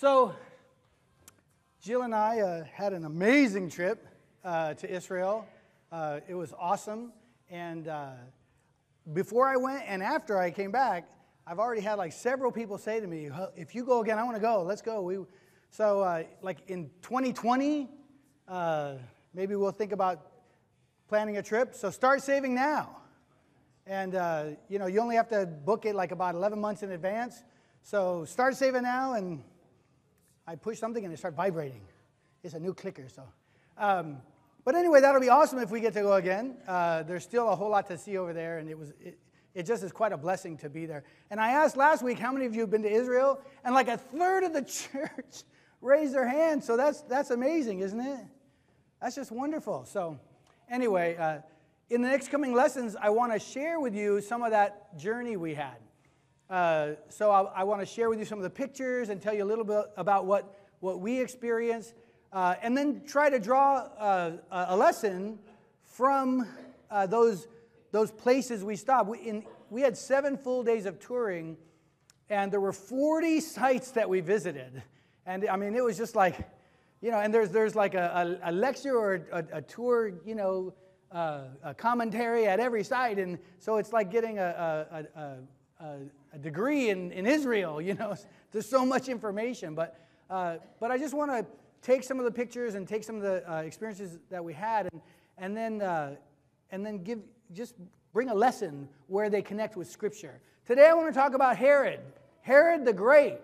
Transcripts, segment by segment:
So, Jill and I uh, had an amazing trip uh, to Israel. Uh, it was awesome. And uh, before I went and after I came back, I've already had like several people say to me, if you go again, I want to go. Let's go. We, so, uh, like in 2020, uh, maybe we'll think about planning a trip. So, start saving now. And, you know, you only have to book it like about 11 months in advance. So, start saving now and I push something and it starts vibrating. It's a new clicker, so. Um, but anyway, that'll be awesome if we get to go again. Uh, there's still a whole lot to see over there, and it was it, it just is quite a blessing to be there. And I asked last week how many of you have been to Israel, and like a third of the church raised their hand. So that's that's amazing, isn't it? That's just wonderful. So anyway, uh, in the next coming lessons, I want to share with you some of that journey we had. Uh, so I, I want to share with you some of the pictures and tell you a little bit about what, what we experienced, uh, and then try to draw uh, a lesson from uh, those, those places we stopped. We, in, we had seven full days of touring, and there were 40 sites that we visited. And I mean, it was just like, you know, and there's, there's like a, a, a lecture or a, a, tour, you know, uh, a commentary at every site. And so it's like getting a, a, a degree in, in Israel, you know. There's so much information. But, uh, but I just want to take some of the pictures and take some of the uh, experiences that we had and, and, then, uh, and then give, just bring a lesson where they connect with Scripture. Today I want to talk about Herod, Herod the Great.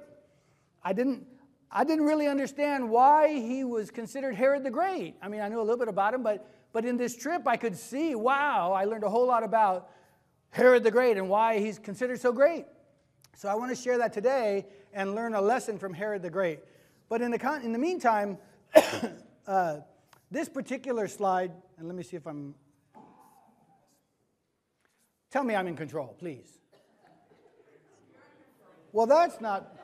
I didn't, I didn't really understand why he was considered Herod the Great. I mean, I knew a little bit about him, but, but in this trip I could see, wow, I learned a whole lot about Herod the Great and why he's considered so great. So I want to share that today and learn a lesson from Herod the Great. But in the, con- in the meantime, uh, this particular slide, and let me see if I'm. Tell me I'm in control, please. Well, that's not.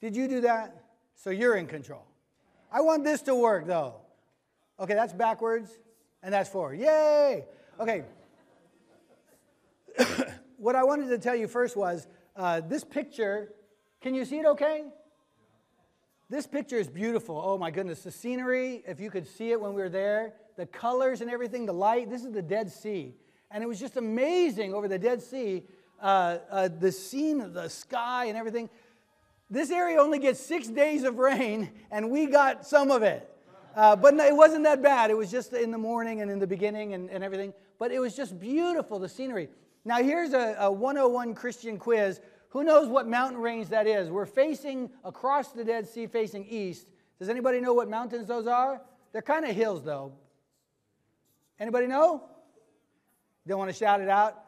Did you do that? So you're in control. I want this to work, though. Okay, that's backwards, and that's forward. Yay! Okay what I wanted to tell you first was uh, this picture. Can you see it okay? This picture is beautiful. Oh my goodness. The scenery, if you could see it when we were there, the colors and everything, the light. This is the Dead Sea. And it was just amazing over the Dead Sea, uh, uh, the scene of the sky and everything. This area only gets six days of rain, and we got some of it. Uh, but it wasn't that bad. It was just in the morning and in the beginning and, and everything. But it was just beautiful, the scenery. Now, here's a, a 101 Christian quiz. Who knows what mountain range that is? We're facing across the Dead Sea, facing east. Does anybody know what mountains those are? They're kind of hills, though. Anybody know? Don't want to shout it out?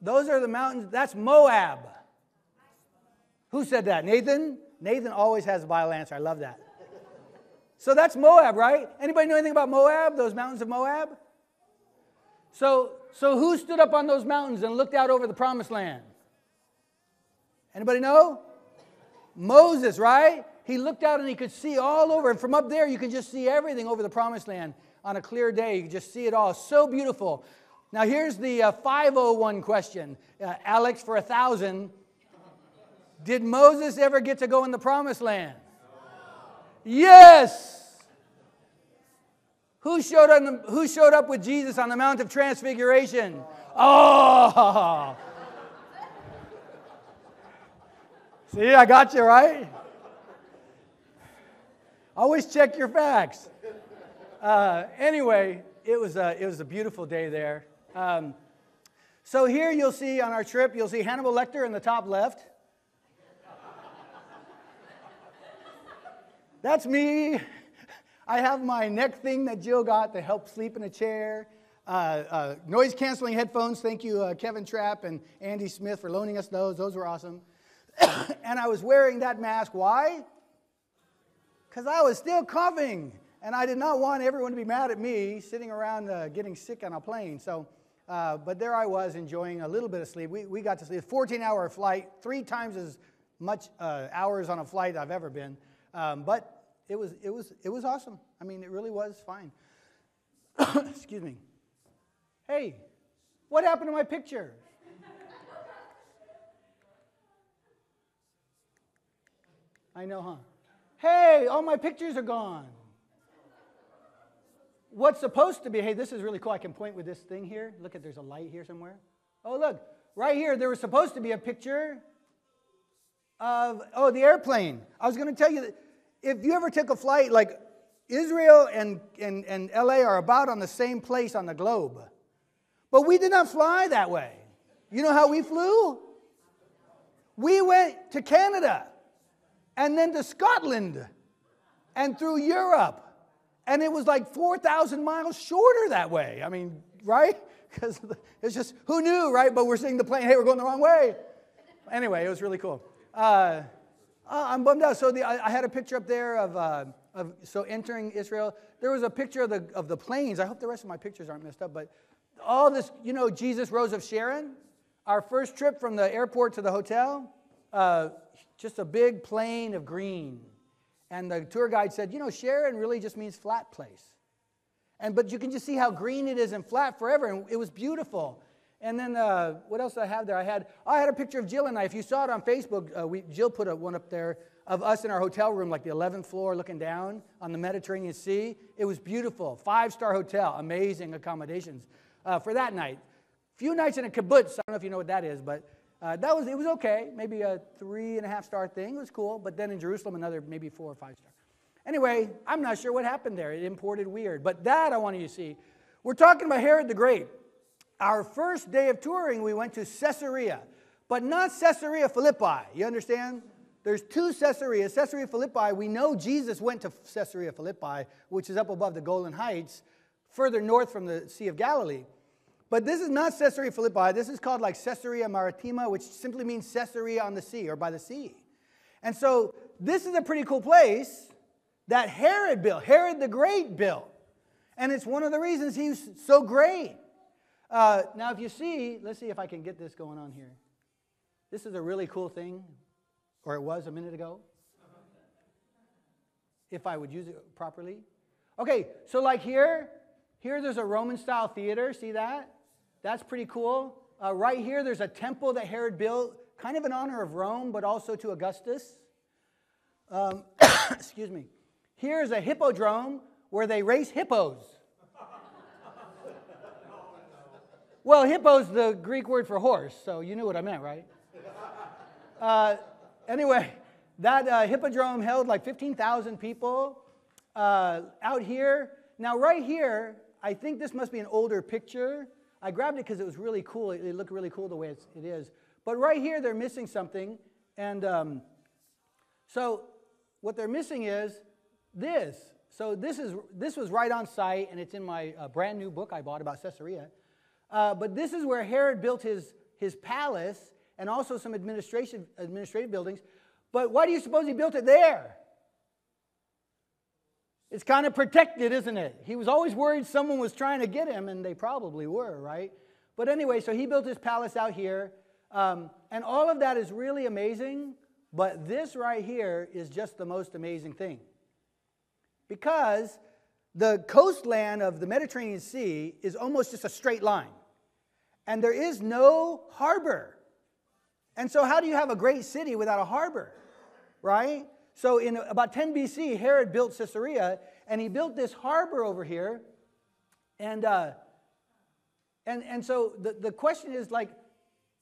Those are the mountains. That's Moab. Who said that? Nathan? Nathan always has a Bible answer. I love that. So that's Moab, right? Anybody know anything about Moab? Those mountains of Moab? So, so who stood up on those mountains and looked out over the promised land? Anybody know? Moses, right? He looked out and he could see all over. And from up there, you can just see everything over the promised land on a clear day. You can just see it all. So beautiful. Now, here's the uh, 501 question. Uh, Alex, for a thousand, did Moses ever get to go in the promised land? Yes. Who showed, up, who showed up with Jesus on the Mount of Transfiguration? Oh! See, I got you right. Always check your facts. Uh, anyway, it was, a, it was a beautiful day there. Um, so here you'll see on our trip, you'll see Hannibal Lecter in the top left. That's me. I have my neck thing that Jill got to help sleep in a chair. Uh, uh, noise canceling headphones. Thank you, uh, Kevin Trapp and Andy Smith, for loaning us those. Those were awesome. and I was wearing that mask. Why? Because I was still coughing. And I did not want everyone to be mad at me sitting around uh, getting sick on a plane. So, uh, but there I was enjoying a little bit of sleep. We, we got to sleep. 14 hour flight, three times as much uh, hours on a flight I've ever been. Um, but it was, it was, it was awesome. I mean, it really was fine. Excuse me. Hey, what happened to my picture? I know, huh? Hey, all my pictures are gone. What's supposed to be, hey, this is really cool. I can point with this thing here. Look at, there's a light here somewhere. Oh, look, right here, there was supposed to be a picture of, oh, the airplane. I was going to tell you that if you ever took a flight, like Israel and, and, and LA are about on the same place on the globe. But we did not fly that way. You know how we flew? We went to Canada and then to Scotland and through Europe. And it was like 4,000 miles shorter that way. I mean, right? Because it's just, who knew, right? But we're seeing the plane, hey, we're going the wrong way. Anyway, it was really cool. Uh, uh I'm bummed out. So the, I, I, had a picture up there of, uh, of, so entering Israel. There was a picture of the, of the planes. I hope the rest of my pictures aren't messed up, but all this, you know, Jesus Rose of Sharon, our first trip from the airport to the hotel, uh, just a big plain of green. And the tour guide said, you know, Sharon really just means flat place. And, but you can just see how green it is and flat forever. And it was beautiful. And then uh, what else I have there? I had, I had a picture of Jill and I. If you saw it on Facebook, uh, we, Jill put a, one up there of us in our hotel room, like the 11th floor, looking down on the Mediterranean Sea. It was beautiful. Five star hotel, amazing accommodations uh, for that night. Few nights in a kibbutz. I don't know if you know what that is, but uh, that was it was okay. Maybe a three and a half star thing. It was cool. But then in Jerusalem, another maybe four or five star. Anyway, I'm not sure what happened there. It imported weird. But that I want you to see. We're talking about Herod the Great. Our first day of touring, we went to Caesarea, but not Caesarea Philippi. You understand? There's two Caesarea. Caesarea Philippi, we know Jesus went to Caesarea Philippi, which is up above the Golan Heights, further north from the Sea of Galilee. But this is not Caesarea Philippi. This is called like Caesarea Maritima, which simply means Caesarea on the sea or by the sea. And so this is a pretty cool place that Herod built, Herod the Great built. And it's one of the reasons he's so great. Uh, now, if you see, let's see if I can get this going on here. This is a really cool thing, or it was a minute ago. If I would use it properly. Okay, so like here, here there's a Roman style theater. See that? That's pretty cool. Uh, right here, there's a temple that Herod built, kind of in honor of Rome, but also to Augustus. Um, excuse me. Here's a hippodrome where they race hippos. Well, hippo's the Greek word for horse, so you knew what I meant, right? Uh, anyway, that uh, hippodrome held like 15,000 people uh, out here. Now, right here, I think this must be an older picture. I grabbed it because it was really cool. It, it, looked really cool the way it's, it is. But right here, they're missing something. And um, so what they're missing is this. So this, is, this was right on site, and it's in my uh, brand new book I bought about Caesarea. Uh, but this is where Herod built his, his palace and also some administration, administrative buildings. But why do you suppose he built it there? It's kind of protected, isn't it? He was always worried someone was trying to get him, and they probably were, right? But anyway, so he built his palace out here. Um, and all of that is really amazing, but this right here is just the most amazing thing. Because the coastland of the Mediterranean Sea is almost just a straight line, and there is no harbor. And so, how do you have a great city without a harbor, right? So, in about 10 BC, Herod built Caesarea, and he built this harbor over here. And, uh, and, and so the, the question is like,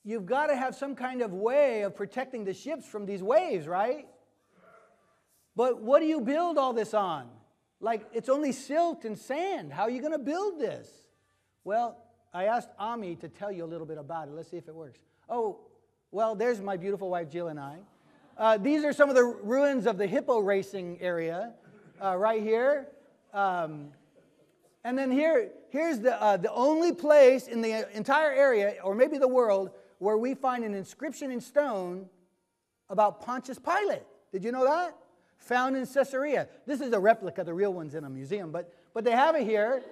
you've got to have some kind of way of protecting the ships from these waves, right? But what do you build all this on? Like, it's only silt and sand. How are you going to build this? Well, I asked Ami to tell you a little bit about it. Let's see if it works. Oh, well, there's my beautiful wife Jill and I. Uh, these are some of the ruins of the hippo racing area uh, right here. Um, and then here, here's the, uh, the only place in the entire area, or maybe the world, where we find an inscription in stone about Pontius Pilate. Did you know that? Found in Caesarea. This is a replica, the real one's in a museum, but, but they have it here.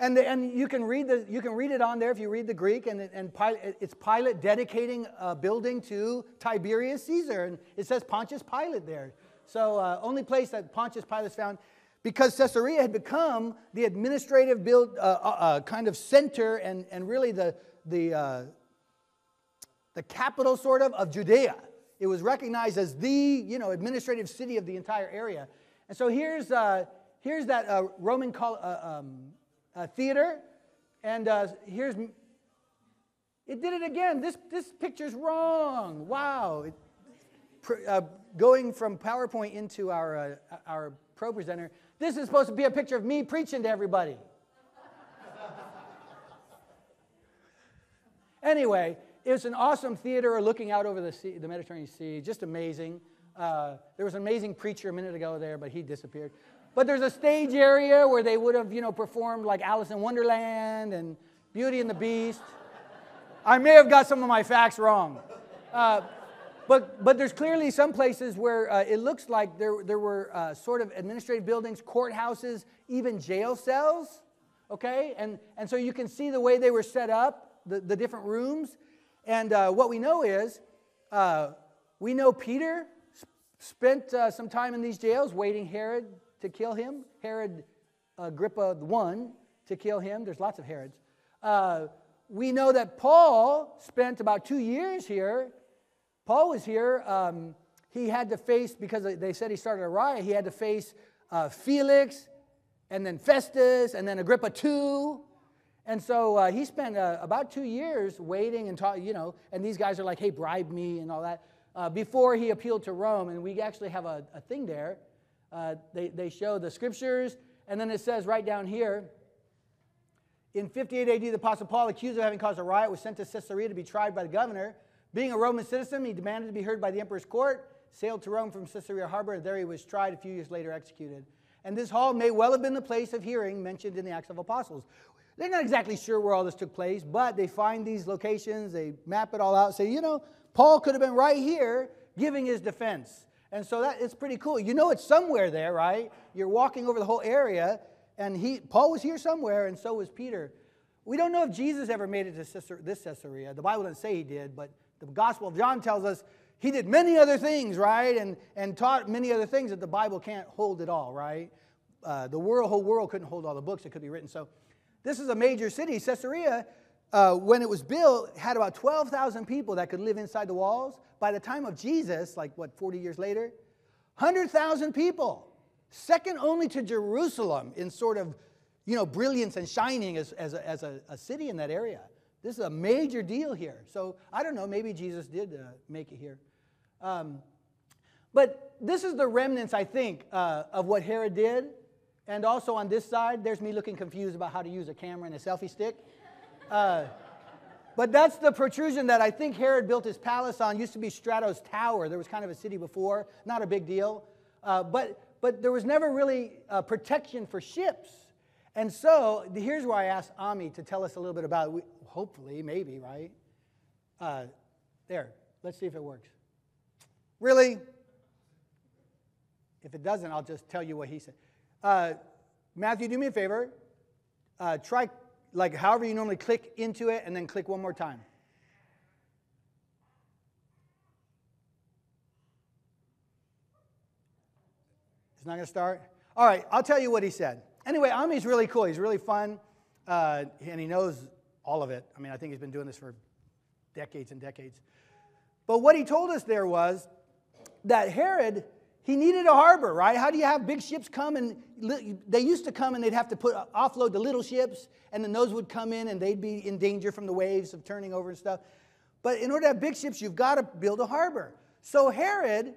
And, the, and you, can read the, you can read it on there if you read the Greek, and, and Pilate, it's Pilate dedicating a building to Tiberius Caesar. And it says Pontius Pilate there. So, uh, only place that Pontius Pilate found because Caesarea had become the administrative build, uh, uh, uh, kind of center and, and really the, the, uh, the capital, sort of, of Judea. It was recognized as the, you know, administrative city of the entire area. And so here's, uh, here's that uh, Roman col- uh, um, uh, theater. And uh, here's, it did it again. This, this picture's wrong. Wow. It, uh, going from PowerPoint into our, our Pro Presenter, this is supposed to be a picture of me preaching to everybody. anyway, it was an awesome theater looking out over the, sea, the Mediterranean Sea, just amazing. Uh, there was an amazing preacher a minute ago there, but he disappeared. But there's a stage area where they would have, you know, performed like Alice in Wonderland and Beauty and the Beast. I may have got some of my facts wrong. Uh, but, but there's clearly some places where uh, it looks like there, there were uh, sort of administrative buildings, courthouses, even jail cells. Okay? And, and so you can see the way they were set up, the, the different rooms. And uh, what we know is, uh, we know Peter spent uh, some time in these jails waiting Herod to kill him, Herod Agrippa I to kill him. There's lots of Herods. Uh, we know that Paul spent about two years here. Paul was here. Um, he had to face, because they said he started a riot, he had to face uh, Felix and then Festus and then Agrippa II. And so uh, he spent uh, about two years waiting and talking, you know, and these guys are like, hey, bribe me and all that, uh, before he appealed to Rome. And we actually have a, a thing there. Uh, they, they show the scriptures, and then it says right down here, in 58 AD, the Apostle Paul, accused of having caused a riot, was sent to Caesarea to be tried by the governor. Being a Roman citizen, he demanded to be heard by the emperor's court, sailed to Rome from Caesarea harbor, and there he was tried, a few years later executed. And this hall may well have been the place of hearing mentioned in the Acts of Apostles. They're not exactly sure where all this took place, but they find these locations, they map it all out, say, you know, Paul could have been right here giving his defense. And so that it's pretty cool. You know it's somewhere there, right? You're walking over the whole area, and he, Paul was here somewhere, and so was Peter. We don't know if Jesus ever made it to this Caesarea. The Bible doesn't say he did, but the Gospel of John tells us he did many other things, right? And, and taught many other things that the Bible can't hold at all, right? Uh, the world, whole world couldn't hold all the books that could be written. So this is a major city. Caesarea, uh, when it was built, had about 12,000 people that could live inside the walls. By the time of Jesus, like what, 40 years later, 100,000 people second only to Jerusalem in sort of, you know, brilliance and shining as, as, a, as a, a city in that area. This is a major deal here. So I don't know, maybe Jesus did uh, make it here. Um, but this is the remnants, I think, uh, of what Herod did. And also on this side, there's me looking confused about how to use a camera and a selfie stick. Uh, but that's the protrusion that I think Herod built his palace on. Used to be Strato's Tower. There was kind of a city before, not a big deal. Uh, but but there was never really uh, protection for ships. And so here's where I asked Ami to tell us a little bit about it. Hopefully, maybe, right? Uh, there, let's see if it works. Really? If it doesn't, I'll just tell you what he said. Uh, Matthew, do me a favor. Uh, try, like, however you normally click into it, and then click one more time. It's not going to start? All right, I'll tell you what he said. Anyway, Ami's really cool. He's really fun, uh, and he knows all of it. I mean, I think he's been doing this for decades and decades. But what he told us there was that Herod, he needed a harbor, right? How do you have big ships come and they used to come and they'd have to put offload the little ships, and then those would come in and they'd be in danger from the waves of turning over and stuff. But in order to have big ships, you've got to build a harbor. So Herod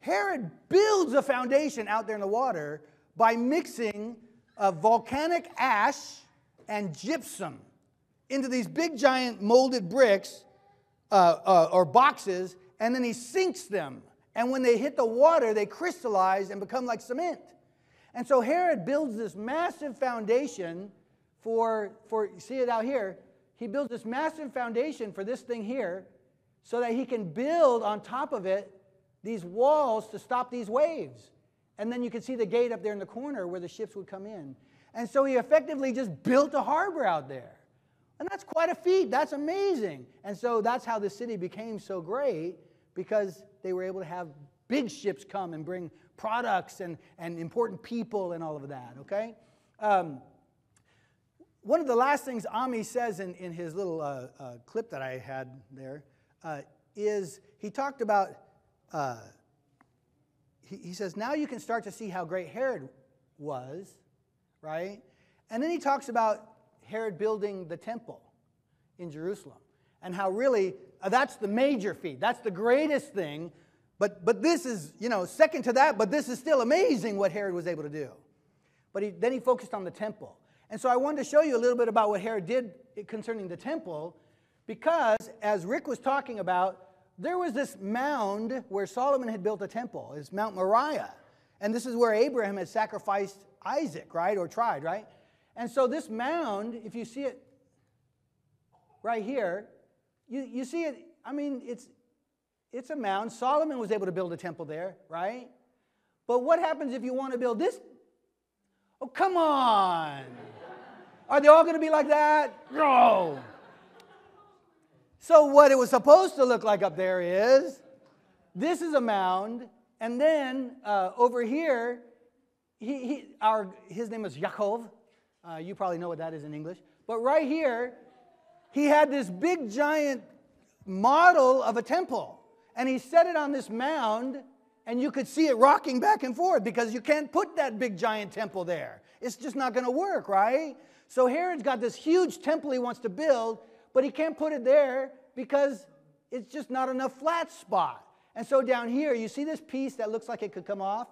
Herod builds a foundation out there in the water by mixing a volcanic ash and gypsum into these big giant molded bricks uh, uh, or boxes, and then he sinks them. And when they hit the water, they crystallize and become like cement. And so Herod builds this massive foundation for, for see it out here? He builds this massive foundation for this thing here so that he can build on top of it these walls to stop these waves. And then you can see the gate up there in the corner where the ships would come in. And so he effectively just built a harbor out there. And that's quite a feat. That's amazing. And so that's how the city became so great because they were able to have big ships come and bring products and, and important people and all of that, okay? Um, one of the last things Ami says in, in his little uh, uh, clip that I had there uh, is he talked about, uh, he, he says, now you can start to see how great Herod was, right? And then he talks about Herod building the temple in Jerusalem and how really Uh, that's the major feat. That's the greatest thing. But, but this is, you know, second to that, but this is still amazing what Herod was able to do. But he, then he focused on the temple. And so I wanted to show you a little bit about what Herod did concerning the temple because, as Rick was talking about, there was this mound where Solomon had built a temple. It's Mount Moriah. And this is where Abraham had sacrificed Isaac, right? Or tried, right? And so this mound, if you see it right here, you, you see it, I mean, it's, it's a mound. Solomon was able to build a temple there, right? But what happens if you want to build this? Oh, come on. Are they all going to be like that? No. So, what it was supposed to look like up there is this is a mound, and then uh, over here, he, he, our, his name is Yaakov. Uh, you probably know what that is in English. But right here, he had this big giant model of a temple, and he set it on this mound, and you could see it rocking back and forth because you can't put that big giant temple there. It's just not going to work, right? So Herod's got this huge temple he wants to build, but he can't put it there because it's just not enough flat spot. And so down here, you see this piece that looks like it could come off?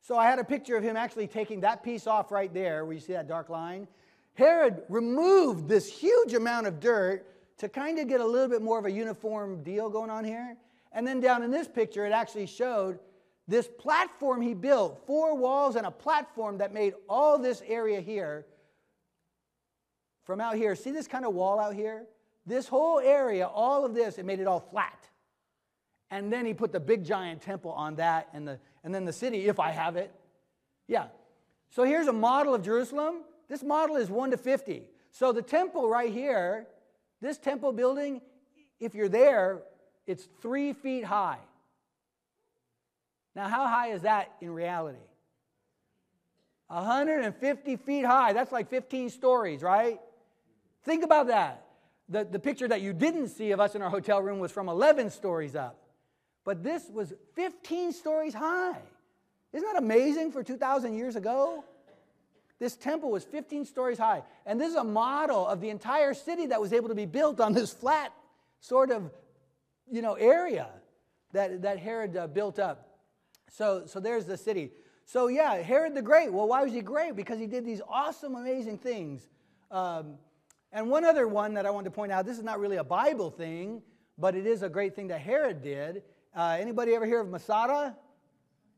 So I had a picture of him actually taking that piece off right there, where you see that dark line. Herod removed this huge amount of dirt to kind of get a little bit more of a uniform deal going on here. And then down in this picture, it actually showed this platform he built, four walls and a platform that made all this area here from out here. See this kind of wall out here? This whole area, all of this, it made it all flat. And then he put the big giant temple on that and, the, and then the city, if I have it. Yeah. So here's a model of Jerusalem. This model is 1 to 50. So the temple right here, this temple building, if you're there, it's three feet high. Now, how high is that in reality? 150 feet high. That's like 15 stories, right? Think about that. The, the picture that you didn't see of us in our hotel room was from 11 stories up. But this was 15 stories high. Isn't that amazing for 2,000 years ago? This temple was 15 stories high. And this is a model of the entire city that was able to be built on this flat sort of, you know, area that, that Herod uh, built up. So, so there's the city. So yeah, Herod the Great. Well, why was he great? Because he did these awesome, amazing things. Um, and one other one that I want to point out, this is not really a Bible thing, but it is a great thing that Herod did. Uh, anybody ever hear of Masada?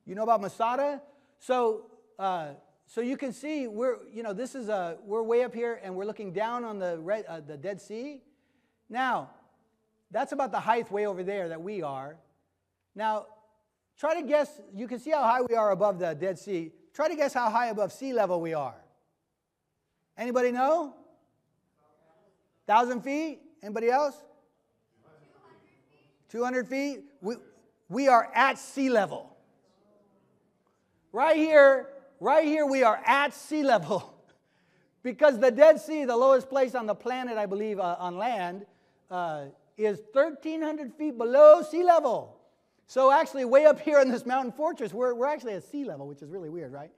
You know about Masada? So, uh, so you can see we're, you know, this is a, we're way up here and we're looking down on the, Red, uh, the Dead Sea. Now, that's about the height way over there that we are. Now, try to guess, you can see how high we are above the Dead Sea. Try to guess how high above sea level we are. Anybody know? Thousand feet? Anybody else? 200 feet? We, we are at sea level. Right here, right here, we are at sea level. because the Dead Sea, the lowest place on the planet, I believe, uh, on land, uh, is 1,300 feet below sea level. So, actually, way up here in this mountain fortress, we're, we're actually at sea level, which is really weird, right?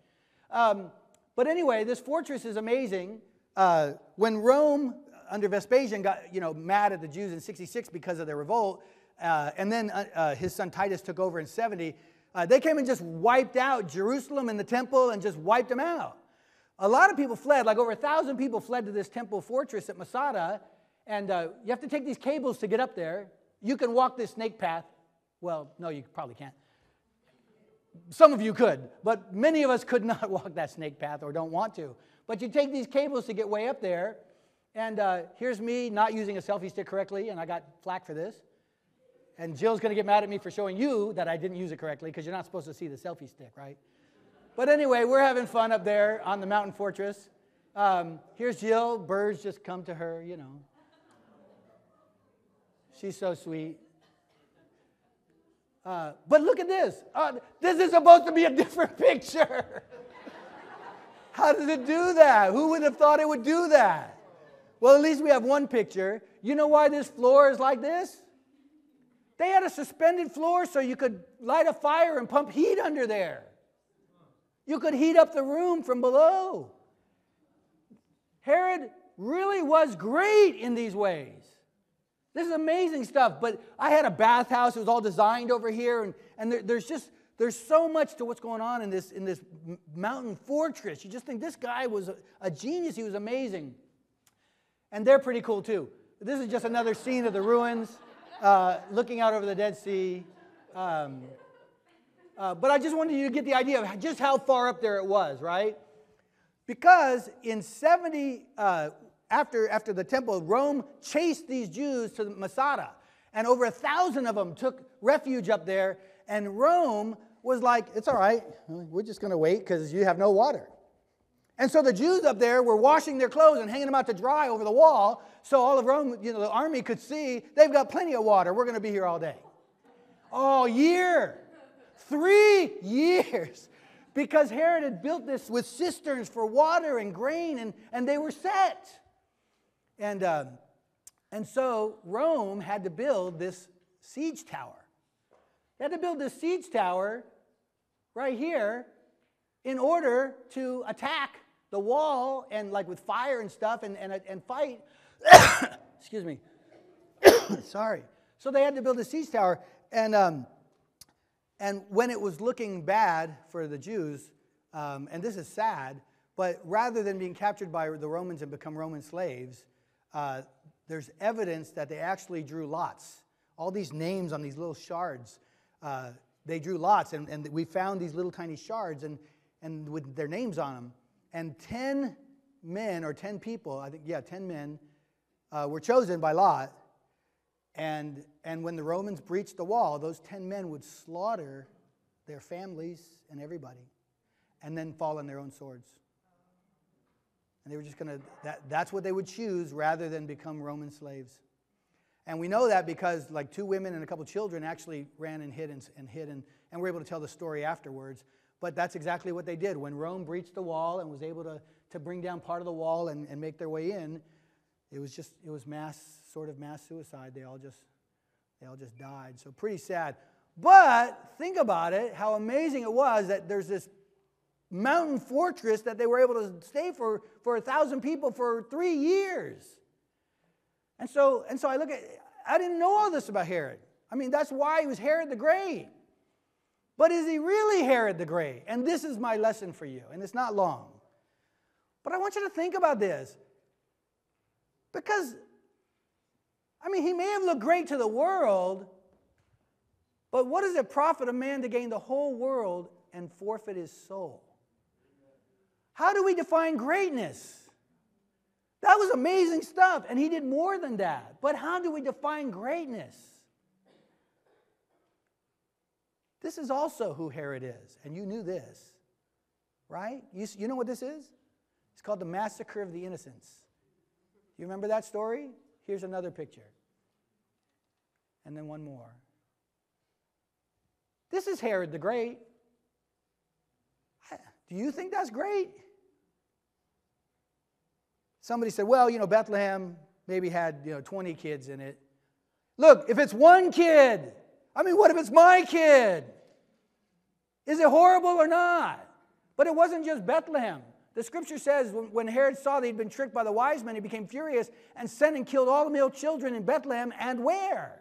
Um, but anyway, this fortress is amazing. Uh, when Rome under Vespasian got you know mad at the Jews in 66 because of their revolt, uh, and then uh, uh his son Titus took over in 70. Uh, they came and just wiped out Jerusalem and the temple and just wiped them out. A lot of people fled, like over a thousand people fled to this temple fortress at Masada, and uh, you have to take these cables to get up there. You can walk this snake path. Well, no, you probably can't. Some of you could, but many of us could not walk that snake path or don't want to. But you take these cables to get way up there, and uh, here's me not using a selfie stick correctly, and I got flack for this. And Jill's going to get mad at me for showing you that I didn't use it correctly because you're not supposed to see the selfie stick, right? But anyway, we're having fun up there on the mountain fortress. Um, here's Jill. Birds just come to her, you know. She's so sweet. Uh, but look at this. Uh, this is supposed to be a different picture. How does it do that? Who would have thought it would do that? Well, at least we have one picture. You know why this floor is like this? They had a suspended floor so you could light a fire and pump heat under there. You could heat up the room from below. Herod really was great in these ways. This is amazing stuff. But I had a bathhouse. It was all designed over here. And, and there, there's just, there's so much to what's going on in this, in this mountain fortress. You just think this guy was a, a genius. He was amazing. And they're pretty cool too. This is just another scene of the ruins, uh, looking out over the Dead Sea. Um, uh, but I just wanted you to get the idea of just how far up there it was, right? Because in 70, uh, after, after the temple, Rome chased these Jews to Masada. And over a thousand of them took refuge up there. And Rome was like, it's all right, we're just going to wait because you have no water. And so the Jews up there were washing their clothes and hanging them out to dry over the wall so all of Rome, you know, the army could see they've got plenty of water. We're going to be here all day. All year. Three years. Because Herod had built this with cisterns for water and grain, and, and they were set. And, uh, and so Rome had to build this siege tower. They had to build this siege tower right here in order to attack the wall and like with fire and stuff and, and, and fight. Excuse me. Sorry. So they had to build a siege tower. And, um, and when it was looking bad for the Jews, um, and this is sad, but rather than being captured by the Romans and become Roman slaves, uh, there's evidence that they actually drew lots. All these names on these little shards, uh, they drew lots, and, and we found these little tiny shards and, and with their names on them and 10 men, or 10 people, I think, yeah, 10 men, uh, were chosen by Lot. And, and when the Romans breached the wall, those 10 men would slaughter their families and everybody, and then fall on their own swords. And they were just going to, that, that's what they would choose rather than become Roman slaves. And we know that because, like, two women and a couple children actually ran and hid and, and hid, and, and we're able to tell the story afterwards. But that's exactly what they did. When Rome breached the wall and was able to, to bring down part of the wall and, and make their way in, it was just, it was mass, sort of mass suicide. They all just, they all just died. So pretty sad. But think about it, how amazing it was that there's this mountain fortress that they were able to stay for for a thousand people for three years. And so, and so I look at, I didn't know all this about Herod. I mean, that's why he was Herod the Great. But is he really Herod the Great? And this is my lesson for you, and it's not long. But I want you to think about this. Because, I mean, he may have looked great to the world, but what does it profit a man to gain the whole world and forfeit his soul? How do we define greatness? That was amazing stuff, and he did more than that. But how do we define greatness? This is also who Herod is, and you knew this, right? You, you know what this is? It's called the Massacre of the Innocents. You remember that story? Here's another picture. And then one more. This is Herod the Great. Do you think that's great? Somebody said, well, you know, Bethlehem maybe had, you know, 20 kids in it. Look, if it's one kid, I mean, what if it's my kid? Is it horrible or not? But it wasn't just Bethlehem. The scripture says when Herod saw that he'd been tricked by the wise men, he became furious and sent and killed all the male children in Bethlehem and where?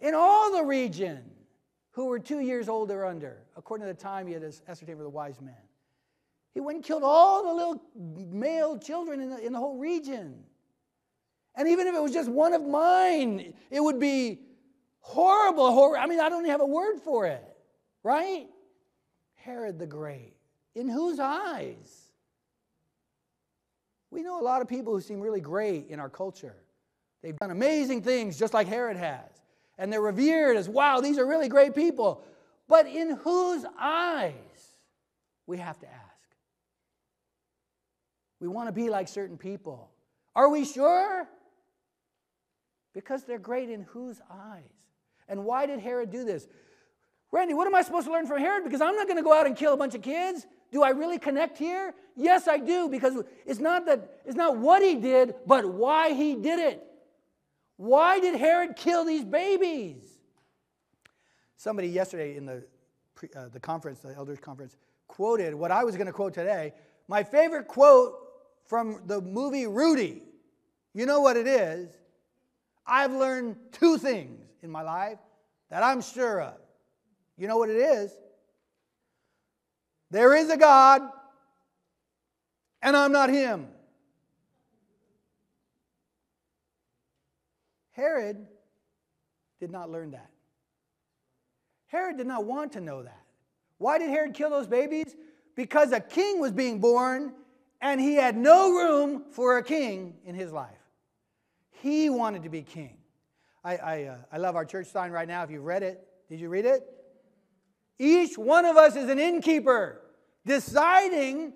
In all the region who were two years old or under, according to the time he had ascertained for the wise men. He went and killed all the little male children in the, in the whole region. And even if it was just one of mine, it would be Horrible, horror. I mean, I don't even have a word for it, right? Herod the Great. In whose eyes? We know a lot of people who seem really great in our culture. They've done amazing things just like Herod has. And they're revered as, wow, these are really great people. But in whose eyes? We have to ask. We want to be like certain people. Are we sure? Because they're great in whose eyes? And why did Herod do this? Randy, what am I supposed to learn from Herod? Because I'm not going to go out and kill a bunch of kids. Do I really connect here? Yes, I do, because it's not that it's not what he did, but why he did it. Why did Herod kill these babies? Somebody yesterday in the, uh, the conference, the elders' conference, quoted what I was going to quote today. My favorite quote from the movie Rudy. You know what it is? I've learned two things in my life that I'm sure of. You know what it is? There is a God, and I'm not him. Herod did not learn that. Herod did not want to know that. Why did Herod kill those babies? Because a king was being born and he had no room for a king in his life. He wanted to be king. I, I, uh, I love our church sign right now. If you've read it, did you read it? Each one of us is an innkeeper deciding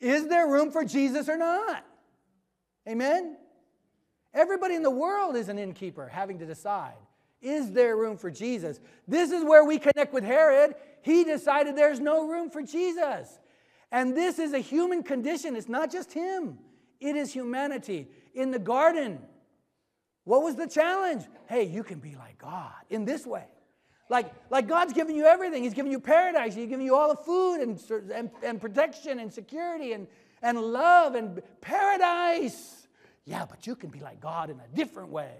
is there room for Jesus or not? Amen? Everybody in the world is an innkeeper having to decide is there room for Jesus? This is where we connect with Herod. He decided there's no room for Jesus. And this is a human condition. It's not just him, it is humanity. In the garden, what was the challenge? Hey, you can be like God in this way. Like, like God's giving you everything. He's giving you paradise. He's giving you all the food and, and, and protection and security and, and love and paradise. Yeah, but you can be like God in a different way.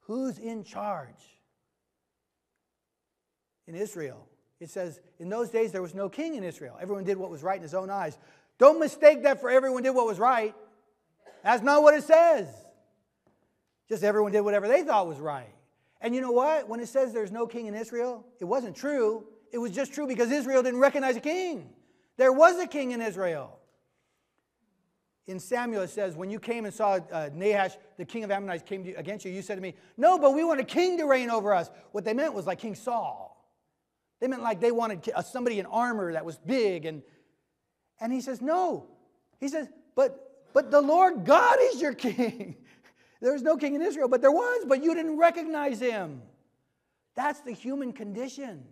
Who's in charge? In Israel, it says, in those days there was no king in Israel. Everyone did what was right in his own eyes. Don't mistake that for everyone did what was right. That's not what it says. Just everyone did whatever they thought was right. And you know what? When it says there's no king in Israel, it wasn't true. It was just true because Israel didn't recognize a king. There was a king in Israel in Samuel, it says, When you came and saw uh, Nahash, the king of Ammonites, came to, against you, you said to me, No, but we want a king to reign over us. What they meant was like King Saul. They meant like they wanted somebody in armor that was big. And, and he says, No. He says, But, but the Lord God is your king. there was no king in Israel, but there was, but you didn't recognize him. That's the human condition.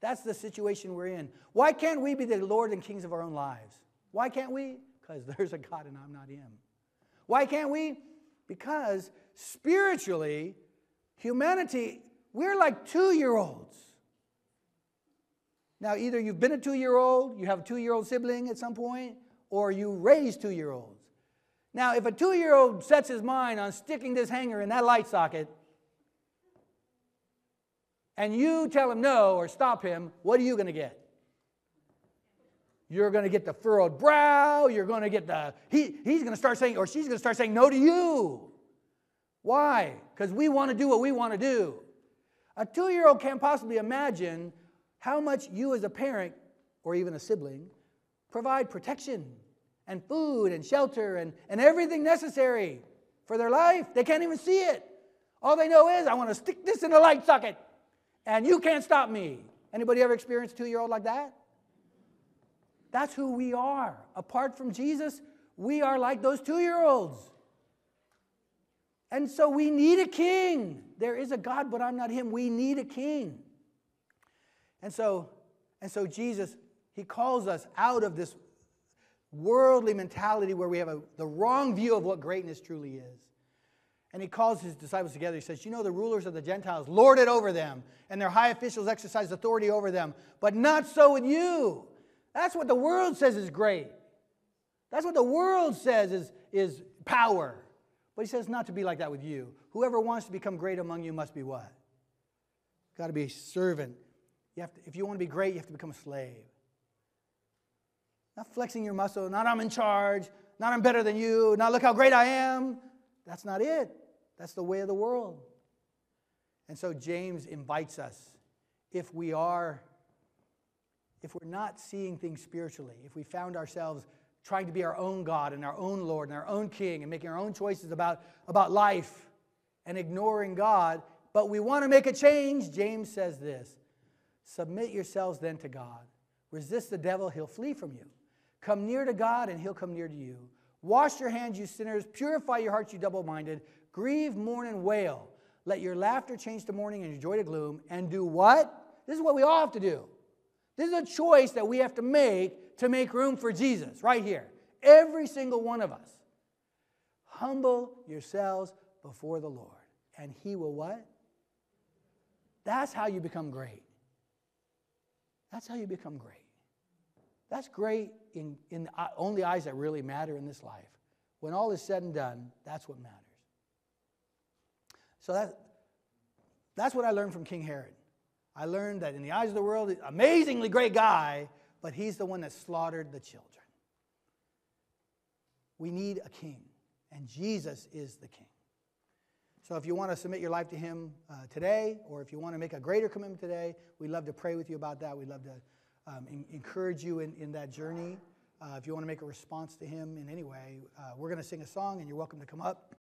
That's the situation we're in. Why can't we be the Lord and kings of our own lives? Why can't we? Because there's a God and I'm not Him. Why can't we? Because spiritually, humanity, we're like two year olds. Now, either you've been a two year old, you have a two year old sibling at some point, or you raise two year olds. Now, if a two year old sets his mind on sticking this hanger in that light socket, and you tell him no or stop him, what are you going to get? You're going to get the furrowed brow. You're going to get the, he, he's going to start saying, or she's going to start saying no to you. Why? Because we want to do what we want to do. A two year old can't possibly imagine how much you, as a parent or even a sibling, provide protection and food and shelter and, and everything necessary for their life. They can't even see it. All they know is, I want to stick this in a light socket and you can't stop me. Anybody ever experienced two year old like that? That's who we are. Apart from Jesus, we are like those two year olds. And so we need a king. There is a God, but I'm not him. We need a king. And so, and so Jesus, he calls us out of this worldly mentality where we have a, the wrong view of what greatness truly is. And he calls his disciples together. He says, You know, the rulers of the Gentiles lord it over them, and their high officials exercise authority over them, but not so with you. That's what the world says is great. That's what the world says is, is power. But he says not to be like that with you. Whoever wants to become great among you must be what? Got to be a servant. You have to, if you want to be great, you have to become a slave. Not flexing your muscle, not I'm in charge, not I'm better than you, not look how great I am. That's not it. That's the way of the world. And so James invites us, if we are if we're not seeing things spiritually, if we found ourselves trying to be our own God and our own Lord and our own King and making our own choices about, about life and ignoring God, but we want to make a change, James says this Submit yourselves then to God. Resist the devil, he'll flee from you. Come near to God, and he'll come near to you. Wash your hands, you sinners. Purify your hearts, you double minded. Grieve, mourn, and wail. Let your laughter change to mourning and your joy to gloom. And do what? This is what we all have to do this is a choice that we have to make to make room for Jesus right here. Every single one of us. Humble yourselves before the Lord, and he will what? That's how you become great. That's how you become great. That's great in, in the, only eyes that really matter in this life. When all is said and done, that's what matters. So that, that's what I learned from King Herod. I learned that in the eyes of the world, amazingly great guy, but he's the one that slaughtered the children. We need a king, and Jesus is the king. So if you want to submit your life to him uh, today, or if you want to make a greater commitment today, we'd love to pray with you about that. We'd love to um, in, encourage you in, in that journey. Uh, if you want to make a response to him in any way, uh, we're going to sing a song, and you're welcome to come up.